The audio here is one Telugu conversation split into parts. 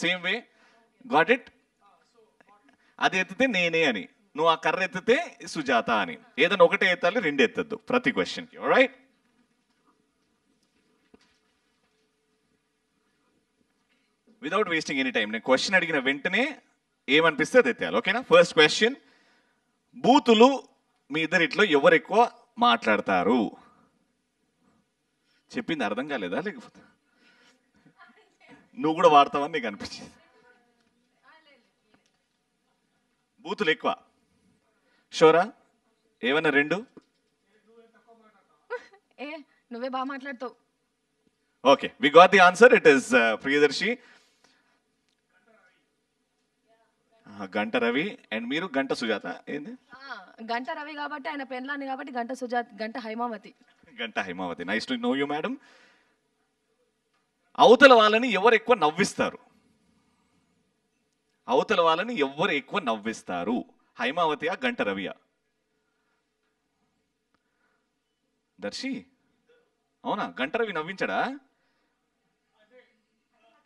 సేమ్ వే గాట్ ఇట్ అది ఎత్తితే నేనే అని. నువ్వు ఆ కర్ర ఎత్తితే సుజాత అని. ఏదైనా ఒకటే ఎత్తాలి రెండు ఎత్తద్దు. ప్రతి క్వశ్చన్కి right without wasting any time నేను క్వశ్చన్ అడిగిన వెంటనే ఏమనిపిస్తే అది ఎత్తాలి ఓకేనా ఫస్ట్ క్వశ్చన్ బూతులు మీ ఇద్దరిట్లో ఎవరు ఎక్కువ మాట్లాడతారు? చెప్పింది అర్థం కాలేదా? లేకపోతే నువ్వు కూడా వాడతావని నీకు అనిపించింది. బూతులు ఎక్కువ. షోరా ఏమన్నా రెండు? ఏ నువ్వే బాగా మాట్లాడతావు. Okay we got the answer it is Priyadarshi Ghanta Ravi and మీరు గంట సుజాత. ఏంది? గంట రవి కాబట్టి ఆయన పెన్లాని కాబట్టి గంట Sujath Ghanta Haimavathi. Ghanta Haimavathi. Nice to know you madam అవతల వాళ్ళని ఎవరు ఎక్కువ నవ్విస్తారు? అవతల వాళ్ళని ఎవరు ఎక్కువ నవ్విస్తారు? హైమావతియా గంట రవియా? దర్శి అవునా? గంట రవి నవ్వించడా?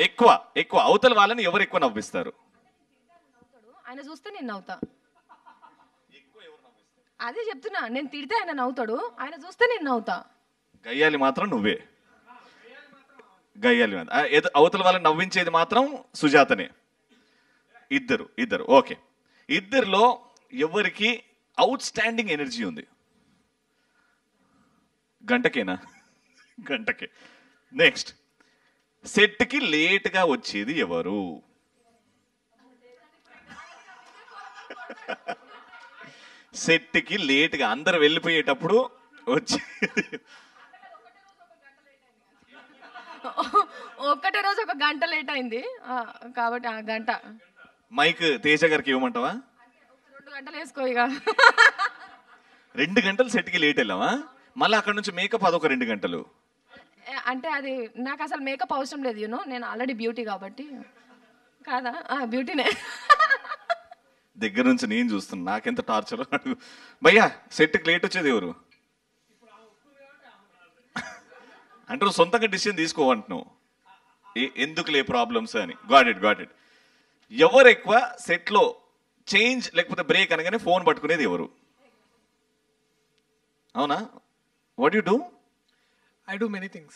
ఎక్కువ ఎక్కువ. అవతల వాళ్ళని ఎవరు ఎక్కువ నవ్విస్తారు? ఆయన చూస్తే నేను నవ్వుతా. అదే చెప్తున్నా నేను తిడితే ఆయన నవ్వుతాడు ఆయన చూస్తే నేను నవ్వుతా. గయ్యాలి మాత్రం నువ్వే. గయ్యాలి అవతల వాళ్ళని నవ్వించేది మాత్రం సుజాతనే. ఇద్దరు ఇద్దరు. ఓకే. ఇద్దరిలో ఎవరికి అవుట్ స్టాండింగ్ ఎనర్జీ ఉంది? గంటకేనా? గంటకే. నెక్స్ట్ సెట్కి లేట్గా వచ్చేది ఎవరు? సెట్కి లేట్గా అందరు వెళ్ళిపోయేటప్పుడు వచ్చేది ఒక్కటే రోజు ఒక గంట లేట్ అయింది. కాబట్టి ఆ గంట. మైక్ తేజ గారికి ఇవ్వమంటావా? రెండు గంటలు వేసుకో ఇక. రెండు గంటలు సెట్కి లేట్ వెళ్ళావా? మళ్ళీ అక్కడ నుంచి మేకప్ అదొక రెండు గంటలు. అంటే అది నాకు అసలు మేకప్ అవసరం లేదు యూనో నేను ఆల్రెడీ బ్యూటీ కాబట్టి. కాదా? ఆ, బ్యూటీనే దగ్గర నుంచి నేను చూస్తున్నా. నాకెంత టార్చర్ భయ్యా సెట్కి లేట్ వచ్చేది ఎవరు? అంటే నువ్వు సొంతంగా డిసిషన్ తీసుకోవంటున్నావు ఏ- ఎందుకు లే ప్రాబ్లమ్స్ అని. గాట్ ఇట్ గాట్ ఇట్ ఎవరు ఎక్కువ సెట్లో చేంజ్ లేకపోతే బ్రేక్ అనగానే ఫోన్ పట్టుకునేది ఎవరు? అవునా? What you do I do many things.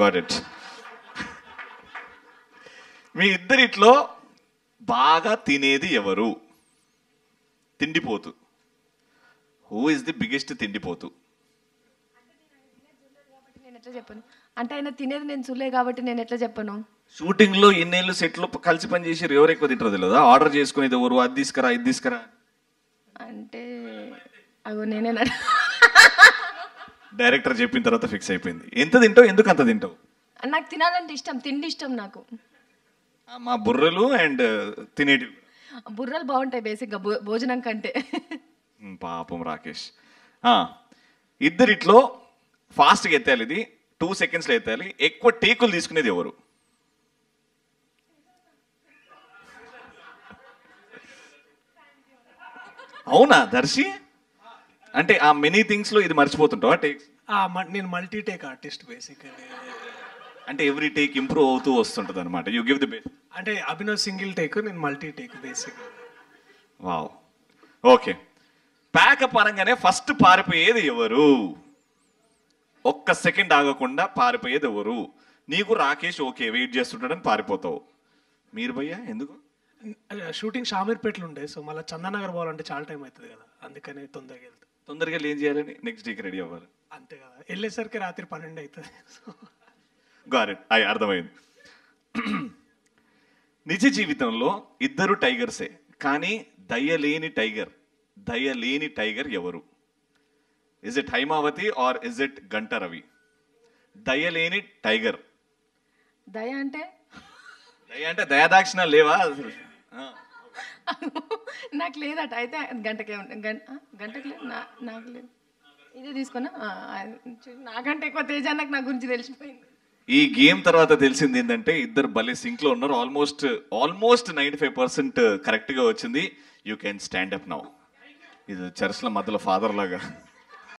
Got it మీ ఇద్దరిట్లో బాగా తినేది ఎవరు? తిండిపోతు. హూ ఇస్ ది బిగ్గెస్ట్ తిండిపోతు? నేను ఎట్లా చెప్పను? అంటే ఆయన తినేది నేను చూడలే కాబట్టి నేను ఎట్లా చెప్పను? షూటింగ్లో ఇన్నేళ్ళు సెట్లో కలిసి పని చేసి ఎవరు ఎక్కువ తింటారో తెలియదా ఆర్డర్ చేసుకునేది ఎవరు? అది తీసుకురా ఇది తీసుకురా. అంటే అగో నేనే డైరెక్టర్ చెప్పిన తర్వాత ఫిక్స్ అయిపోయింది. ఎంత తింటావు? ఎందుకు అంత తింటావు? నాకు తినాలంటే ఇష్టం తిండి ఇష్టం నాకు. ఆ, మా బుర్రలు అండ్ తినేటివి. బుర్రలు బాగుంటాయి బేసిక్గా భో- భోజనం కంటే. పాపం రాకేష్. ఆ, ఇద్దరిట్లో ఫాస్ట్గా ఎత్తాలి ఇది. టూ సెకండ్స్లో ఎత్తాలి ఎక్కువ టేకులు తీసుకునేది ఎవరు? అవునా దర్శి? అంటే ఆ మెనీ థింగ్స్లో ఇది మర్చిపోతుంటావా టేక్స్? మ- నేను మల్టీ టేక్ ఆర్టిస్ట్ బేసికలీ అంటే ఎవ్రీ టేక్ ఇంప్రూవ్ అవుతూ వస్తుంటది అనమాట యూ గివ్ ది బెస్ట్ అంటే అభినవ్ సింగిల్ టేక్ నేను multi take basic wow okay pack up అనగానే ఫస్ట్ పారిపోయేది ఎవరు? ఒక్క సెకండ్ ఆగకుండా పారిపోయేది ఎవరు నీకు రాకేష్ ఓకే వెయిట్ చేస్తుంటాడని పారిపోతావు. మీరు భయ్యా ఎందుకు? షూటింగ్ షామీర్పేటలో ఉండే సో మళ్ళీ చందానగర్ పోవాలంటే చాలా టైం అవుతుంది కదా అందుకని తొందరగా వెళ్తా. తొందరగా ఏం చేయాలని నెక్స్ట్ డేకి రెడీ అవ్వాలి. అంతే కదా వెళ్ళేసరికి రాత్రి పన్నెండు అవుతుంది గారెట్ అయ్యి అర్థమైంది. నిజ జీవితంలో ఇద్దరు టైగర్సే కానీ దయలేని టైగర్ దయలేని టైగర్ ఎవరు? Is it Haimavathi or is it Ghanta Ravi దయలేని tiger దయ అంటే దయ అంటే దయాదాక్షిణ లేవా. నాకు లేదట అయితే గంటకే గంటకి లేదు నాకు లేదు ఇదే తీసుకున్నా నాకంటే ఎక్కువ తేజ నాకు నా గురించి తెలిసిపోయింది ఈ గేమ్ తర్వాత తెలిసింది ఏంటంటే ఇద్దరు భలే సింక్లో ఉన్నారు almost almost ninety five percent కరెక్ట్గా వచ్చింది you can stand up now ఇది చర్చ్ల మధ్యలో ఫాదర్ లాగా